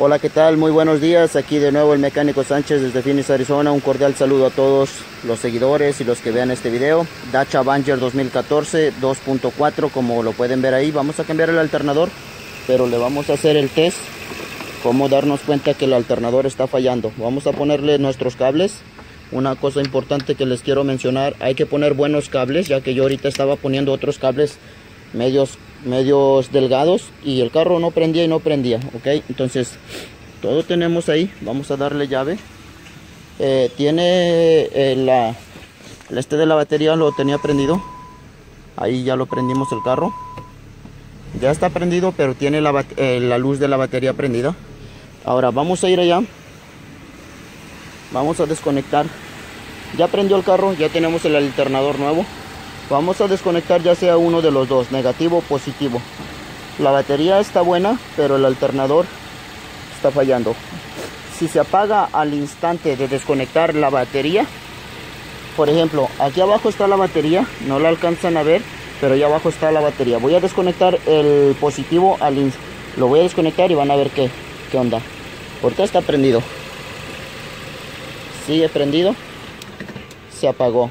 Hola, ¿qué tal? Muy buenos días. Aquí de nuevo el mecánico Sánchez desde Phoenix, Arizona. Un cordial saludo a todos los seguidores y los que vean este video. Dacia Avenger 2014 2.4, como lo pueden ver ahí. Vamos a cambiar el alternador, pero le vamos a hacer el test. Cómo darnos cuenta que el alternador está fallando. Vamos a ponerle nuestros cables. Una cosa importante que les quiero mencionar, hay que poner buenos cables, ya que yo ahorita estaba poniendo otros cables medios medios delgados y el carro no prendía y no prendía ok entonces todo tenemos ahí vamos a darle llave. Eh, tiene eh, la el este de la batería lo tenía prendido. Ahí ya lo prendimos el carro. Ya está prendido pero tiene la, eh, la luz de la batería prendida. Ahora vamos a ir allá. Vamos a desconectar. Ya prendió el carro ya tenemos el alternador nuevo Vamos a desconectar ya sea uno de los dos, negativo o positivo. La batería está buena, pero el alternador está fallando. Si se apaga al instante de desconectar la batería, por ejemplo, aquí abajo está la batería, no la alcanzan a ver, pero allá abajo está la batería. Voy a desconectar el positivo al lo voy a desconectar y van a ver qué, qué onda. Porque está prendido. Sigue prendido. Se apagó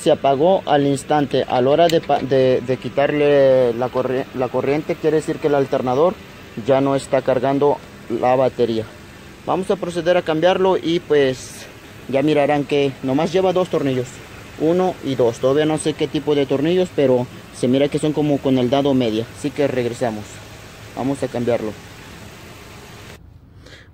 se apagó al instante. A la hora de, quitarle la, la corriente, quiere decir que el alternador ya no está cargando la batería. Vamos a proceder a cambiarlo y pues ya mirarán que nomás lleva dos tornillos. Uno y dos. Todavía no sé qué tipo de tornillos, pero se mira que son como con el dado media. Así que regresamos. Vamos a cambiarlo.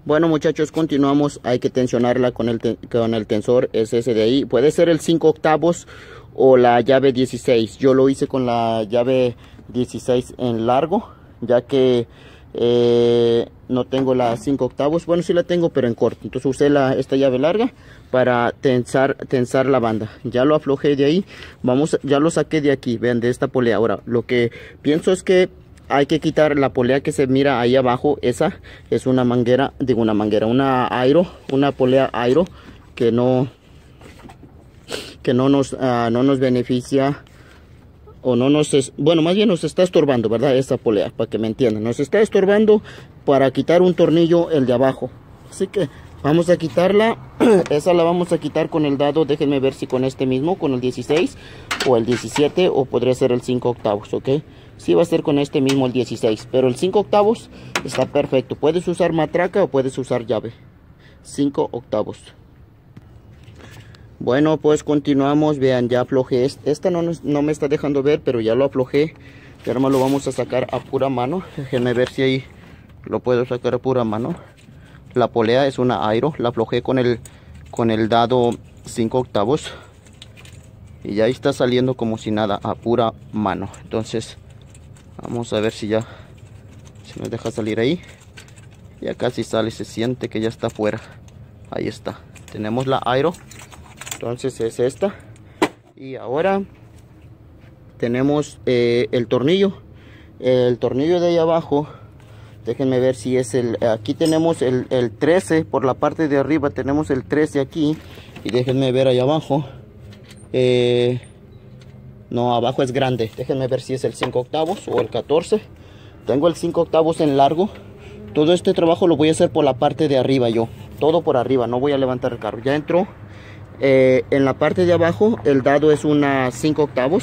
Bueno muchachos, continuamos. Hay que tensionarla con el, con el tensor. Ahí. Puede ser el 5 octavos o la llave 16. Yo lo hice con la llave 16 en largo. Ya que eh, no tengo la 5 octavos. Bueno, sí la tengo, pero en corto. Entonces usé la, esta llave larga para tensar, tensar la banda. Ya lo aflojé de ahí. Vamos, ya lo saqué de aquí. Vean, de esta polea. Ahora, lo que pienso es que hay que quitar la polea que se mira ahí abajo esa es una manguera digo una manguera una airo una polea airo que no que no nos ah, no nos beneficia o no nos es, bueno más bien nos está estorbando verdad esta polea para que me entiendan. Nos está estorbando para quitar un tornillo el de abajo. Así que vamos a quitarla. Esa la vamos a quitar con el dado déjenme ver si con este mismo con el 16 o el 17 o podría ser el 5 octavos ok sí va a ser con este mismo el 16 pero el 5 octavos está perfecto. Puedes usar matraca o puedes usar llave. 5 octavos. Bueno pues continuamos. Vean ya aflojé esta no, no me está dejando ver pero ya lo aflojé. Y ahora lo vamos a sacar a pura mano. Déjenme ver si ahí lo puedo sacar a pura mano. La polea es una airo. La aflojé con el con el dado 5 octavos. Y ya está saliendo como si nada a pura mano. Entonces Vamos a ver si ya se nos deja salir ahí. Ya casi sale, se siente que ya está afuera. Ahí está. Tenemos la aero. Entonces es esta. Y ahora tenemos eh, el tornillo. El tornillo de ahí abajo. Déjenme ver si es el... Aquí tenemos el, el 13 por la parte de arriba. Tenemos el 13 aquí. Y déjenme ver ahí abajo. Eh, no, abajo es grande. Déjenme ver si es el 5 octavos o el 14. Tengo el 5 octavos en largo. Todo este trabajo lo voy a hacer por la parte de arriba yo. Todo por arriba, no voy a levantar el carro. Ya entró. Eh, en la parte de abajo el dado es una 5 octavos.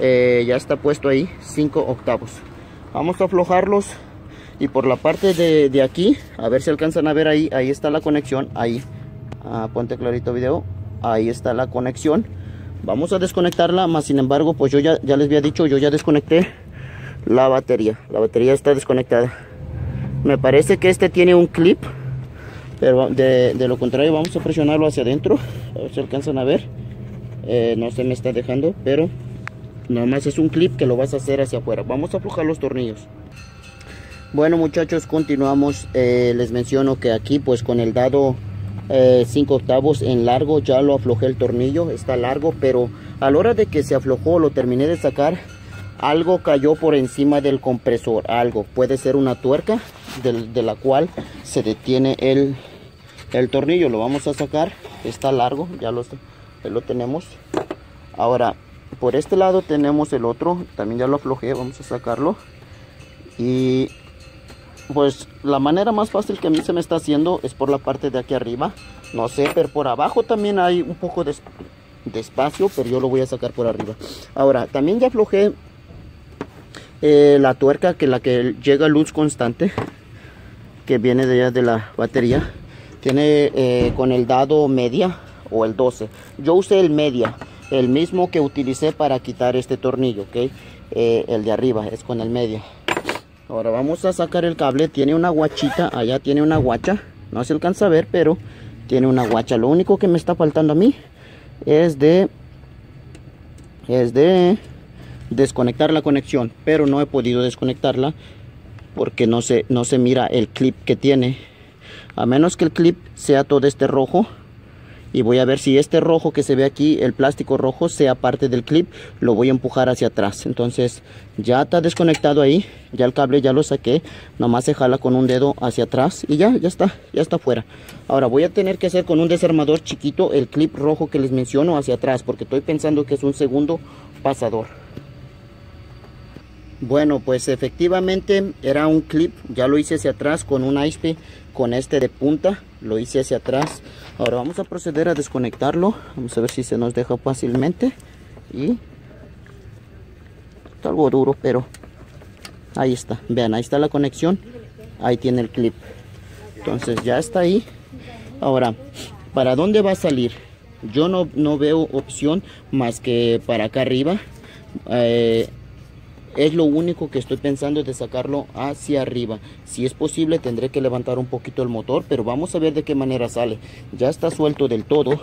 Eh, ya está puesto ahí, 5 octavos. Vamos a aflojarlos. Y por la parte de, aquí, a ver si alcanzan a ver ahí, ahí está la conexión. Ahí, ah, ponte clarito video. Ahí está la conexión vamos a desconectarla más sin embargo pues yo ya, les había dicho yo ya desconecté la batería. La batería está desconectada. Me parece que este tiene un clip pero de, lo contrario vamos a presionarlo hacia adentro. A ver si alcanzan a ver. Eh, no se me está dejando pero nada más es un clip que lo vas a hacer hacia afuera. Vamos a aflojar los tornillos. Bueno muchachos continuamos. Eh, les menciono que aquí pues con el dado 5 eh, octavos en largo ya lo aflojé el tornillo está largo pero a la hora de que se aflojó lo terminé de sacar algo cayó por encima del compresor algo puede ser una tuerca de, la cual se detiene el, el tornillo lo vamos a sacar está largo ya lo, lo tenemos. Ahora por este lado tenemos el otro también ya lo aflojé vamos a sacarlo y pues la manera más fácil que a mí se me está haciendo es por la parte de aquí arriba. No sé, pero por abajo también hay un poco de, espacio, pero yo lo voy a sacar por arriba. Ahora, también ya aflojé eh, la tuerca que la que llega luz constante, que viene de de la batería. Tiene eh, con el dado media o el 12. Yo usé el media, el mismo que utilicé para quitar este tornillo, ¿ok? Eh, el de arriba es con el media. Ahora vamos a sacar el cable. Tiene una guachita. Allá tiene una guacha. No se alcanza a ver, pero tiene una guacha. Lo único que me está faltando a mí es de... Es de desconectar la conexión. Pero no he podido desconectarla porque no se, no se mira el clip que tiene. A menos que el clip sea todo este rojo y voy a ver si este rojo que se ve aquí, el plástico rojo, sea parte del clip, lo voy a empujar hacia atrás. Entonces ya está desconectado ahí, ya el cable ya lo saqué, nomás se jala con un dedo hacia atrás y ya, ya está, ya está fuera. Ahora voy a tener que hacer con un desarmador chiquito el clip rojo que les menciono hacia atrás, porque estoy pensando que es un segundo pasador. Bueno, pues efectivamente era un clip, ya lo hice hacia atrás con un ISP con este de punta, lo hice hacia atrás. Ahora vamos a proceder a desconectarlo, vamos a ver si se nos deja fácilmente. Y está algo duro, pero ahí está, vean, ahí está la conexión, ahí tiene el clip. Entonces ya está ahí. Ahora, ¿para dónde va a salir? Yo no, no veo opción más que para acá arriba. Eh, es lo único que estoy pensando de sacarlo hacia arriba. Si es posible tendré que levantar un poquito el motor, pero vamos a ver de qué manera sale. Ya está suelto del todo,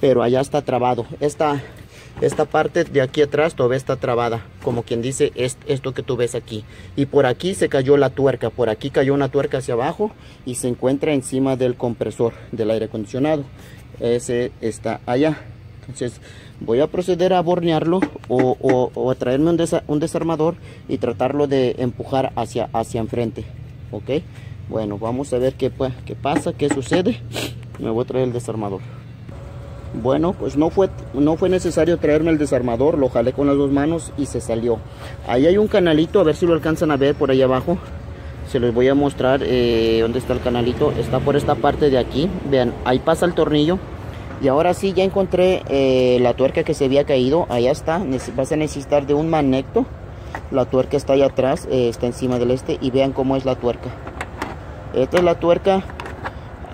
pero allá está trabado. Esta, esta parte de aquí atrás todavía está trabada, como quien dice es esto que tú ves aquí. Y por aquí se cayó la tuerca, por aquí cayó una tuerca hacia abajo y se encuentra encima del compresor del aire acondicionado. Ese está allá. Entonces voy a proceder a bornearlo o, a traerme un, desarmador y tratarlo de empujar hacia, hacia enfrente. Ok, bueno, vamos a ver qué, qué pasa, qué sucede. Me voy a traer el desarmador. Bueno, pues no fue, no fue necesario traerme el desarmador, lo jalé con las dos manos y se salió. Ahí hay un canalito, a ver si lo alcanzan a ver por ahí abajo. Se los voy a mostrar eh, dónde está el canalito. Está por esta parte de aquí. Vean, ahí pasa el tornillo y ahora sí, ya encontré eh, la tuerca que se había caído. Allá está. Vas a necesitar de un manecto. La tuerca está allá atrás, eh, está encima del este. Y vean cómo es la tuerca. Esta es la tuerca.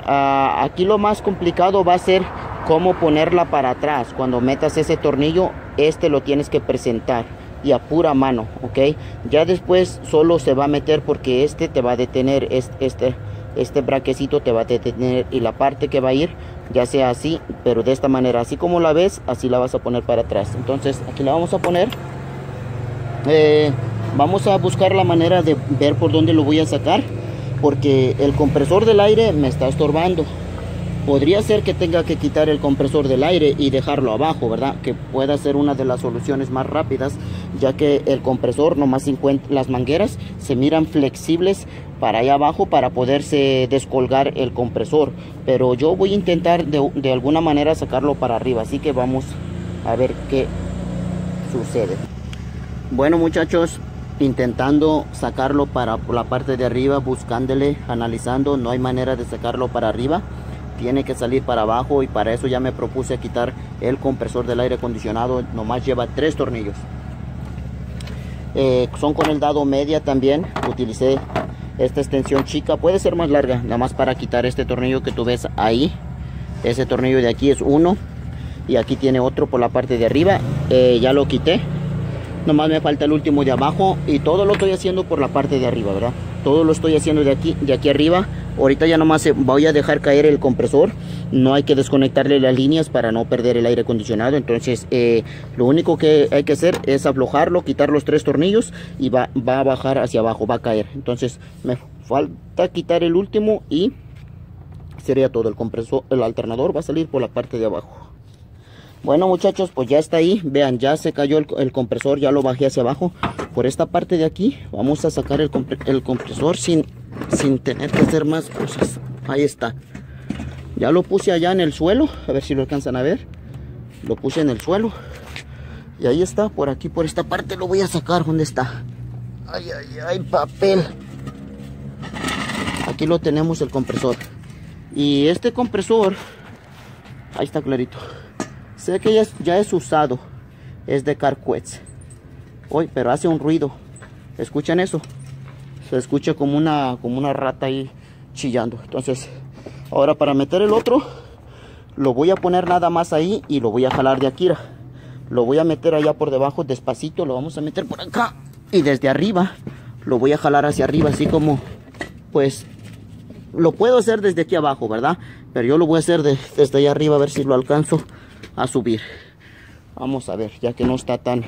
Ah, aquí lo más complicado va a ser cómo ponerla para atrás. Cuando metas ese tornillo, este lo tienes que presentar. Y a pura mano, ¿ok? Ya después solo se va a meter porque este te va a detener. Este, este, este braquecito te va a detener. Y la parte que va a ir ya sea así pero de esta manera así como la ves así la vas a poner para atrás. Entonces aquí la vamos a poner. Eh, vamos a buscar la manera de ver por dónde lo voy a sacar porque el compresor del aire me está estorbando podría ser que tenga que quitar el compresor del aire y dejarlo abajo verdad que pueda ser una de las soluciones más rápidas ya que el compresor nomás las mangueras se miran flexibles para allá abajo para poderse descolgar el compresor. Pero yo voy a intentar de, alguna manera sacarlo para arriba así que vamos a ver qué sucede. Bueno muchachos intentando sacarlo para la parte de arriba buscándole analizando no hay manera de sacarlo para arriba tiene que salir para abajo y para eso ya me propuse quitar el compresor del aire acondicionado nomás lleva tres tornillos. Eh, son con el dado media también utilicé esta extensión chica puede ser más larga nada más para quitar este tornillo que tú ves ahí. Ese tornillo de aquí es uno y aquí tiene otro por la parte de arriba eh, ya lo quité. Nomás me falta el último de abajo y todo lo estoy haciendo por la parte de arriba verdad todo lo estoy haciendo de aquí de aquí arriba ahorita ya nomás voy a dejar caer el compresor. No hay que desconectarle las líneas para no perder el aire acondicionado. Entonces eh, lo único que hay que hacer es aflojarlo quitar los tres tornillos y va, va a bajar hacia abajo va a caer. Entonces me falta quitar el último y sería todo. El compresor el alternador va a salir por la parte de abajo. Bueno muchachos pues ya está ahí. Vean ya se cayó el, compresor ya lo bajé hacia abajo. Por esta parte de aquí vamos a sacar el compresor sin sin tener que hacer más cosas. Ahí está. Ya lo puse allá en el suelo a ver si lo alcanzan a ver. Lo puse en el suelo. Y ahí está por aquí por esta parte lo voy a sacar. ¿dónde está ay ay ay papel. Aquí lo tenemos el compresor. Y este compresor ahí está clarito. Sé que ya es, ya es usado. Es de Carquets hoy pero hace un ruido. Escuchan eso se escucha como una como una rata ahí chillando. Entonces ahora para meter el otro lo voy a poner nada más ahí y lo voy a jalar de aquí lo voy a meter allá por debajo despacito lo vamos a meter por acá. Y desde arriba lo voy a jalar hacia arriba así como pues lo puedo hacer desde aquí abajo verdad pero yo lo voy a hacer desde allá arriba a ver si lo alcanzo a subir. Vamos a ver ya que no está tan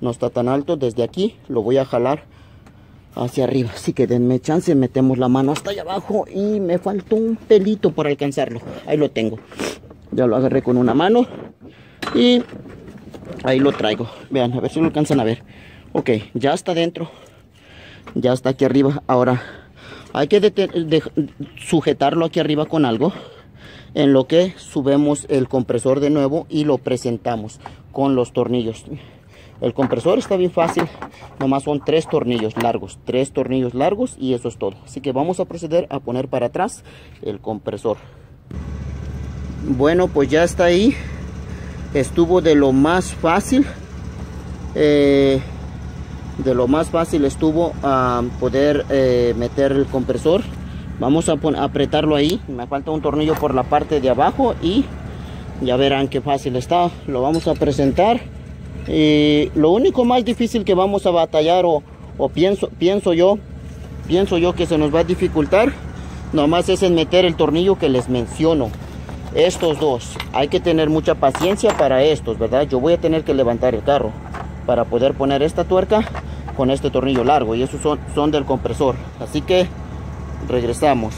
no está tan alto desde aquí lo voy a jalar hacia arriba. Así que denme chance metemos la mano hasta allá abajo y me faltó un pelito por alcanzarlo. Ahí lo tengo. Ya lo agarré con una mano y ahí lo traigo. Vean a ver si lo alcanzan a ver. Ok ya está dentro. Ya está aquí arriba. Ahora hay que sujetarlo aquí arriba con algo en lo que subemos el compresor de nuevo y lo presentamos con los tornillos el compresor está bien fácil, nomás son tres tornillos largos, tres tornillos largos y eso es todo. Así que vamos a proceder a poner para atrás el compresor. Bueno, pues ya está ahí. Estuvo de lo más fácil. Eh, de lo más fácil estuvo a poder eh, meter el compresor. Vamos a, a apretarlo ahí. Me falta un tornillo por la parte de abajo y ya verán qué fácil está. Lo vamos a presentar y lo único más difícil que vamos a batallar o, pienso, pienso yo, pienso yo que se nos va a dificultar, nomás es en meter el tornillo que les menciono. Estos dos, hay que tener mucha paciencia para estos, ¿verdad? Yo voy a tener que levantar el carro para poder poner esta tuerca con este tornillo largo y esos son, son del compresor. Así que regresamos.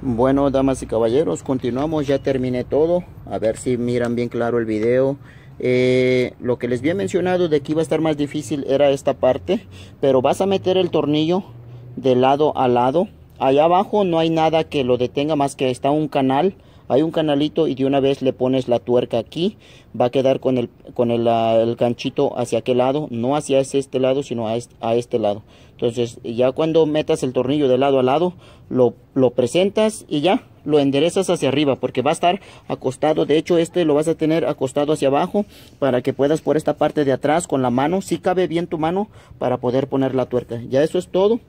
Bueno, damas y caballeros, continuamos, ya terminé todo. A ver si miran bien claro el video. Eh, lo que les había mencionado de que iba a estar más difícil era esta parte, pero vas a meter el tornillo de lado a lado. Allá abajo no hay nada que lo detenga más que está un canal hay un canalito y de una vez le pones la tuerca aquí. Va a quedar con el con el, el ganchito hacia aquel lado no hacia este lado sino a este, a este, lado. Entonces ya cuando metas el tornillo de lado a lado lo, lo presentas y ya lo enderezas hacia arriba porque va a estar acostado. De hecho este lo vas a tener acostado hacia abajo para que puedas por esta parte de atrás con la mano. Si cabe bien tu mano para poder poner la tuerca. Ya eso es todo.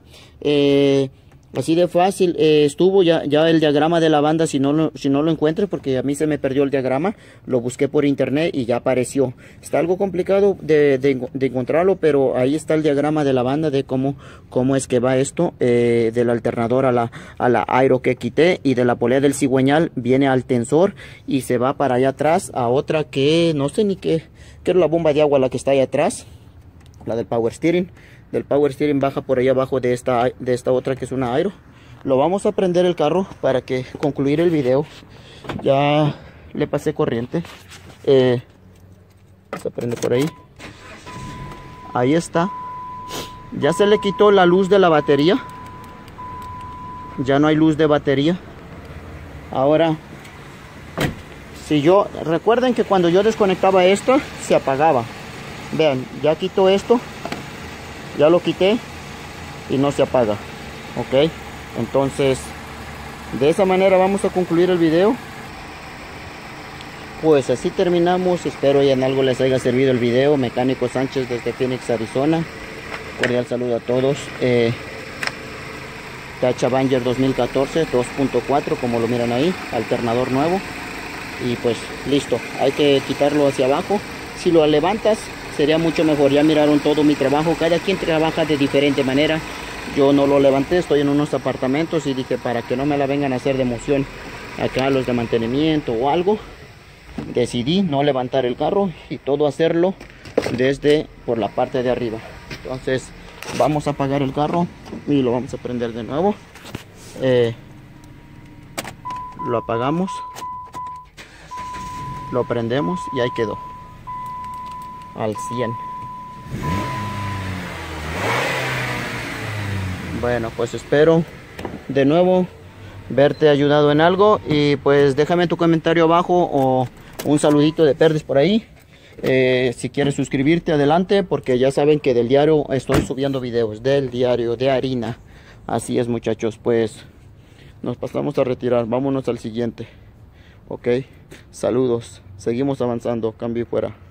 Eh, Así de fácil eh, estuvo ya, el diagrama de la banda, si no, lo, si no lo encuentro, porque a mí se me perdió el diagrama, lo busqué por internet y ya apareció. Está algo complicado de, encontrarlo, pero ahí está el diagrama de la banda de cómo, cómo es que va esto, eh, del alternador a la, a la aero que quité y de la polea del cigüeñal viene al tensor y se va para allá atrás a otra que no sé ni qué, que es la bomba de agua la que está ahí atrás, la del power steering del power steering baja por ahí abajo de esta, de esta otra que es una aero. Lo vamos a prender el carro para que concluir el video. Ya le pasé corriente. Eh, se prende por ahí. Ahí está. Ya se le quitó la luz de la batería. Ya no hay luz de batería. Ahora, si yo, recuerden que cuando yo desconectaba esto, se apagaba. Vean, ya quito esto ya lo quité y no se apaga ok entonces de esa manera vamos a concluir el video. Pues así terminamos espero y en algo les haya servido el video. Mecánico sánchez desde phoenix arizona. Cordial saludo a todos. Eh, Tacha Banger 2014 2.4 como lo miran ahí alternador nuevo. Y pues listo hay que quitarlo hacia abajo. Si lo levantas sería mucho mejor. Ya miraron todo mi trabajo, cada quien trabaja de diferente manera. Yo no lo levanté, estoy en unos apartamentos y dije para que no me la vengan a hacer de emoción acá los de mantenimiento o algo. Decidí no levantar el carro y todo hacerlo desde por la parte de arriba. Entonces vamos a apagar el carro y lo vamos a prender de nuevo. Eh, lo apagamos, lo prendemos y ahí quedó al 100 bueno pues espero de nuevo verte ayudado en algo y pues déjame tu comentario abajo o un saludito de perdes por ahí Eh, si quieres suscribirte, adelante, porque ya saben que del diario estoy subiendo videos, del diario de harina. Así es, muchachos, pues nos pasamos a retirar. Vámonos al siguiente. Ok, saludos. Seguimos avanzando. Cambio y fuera.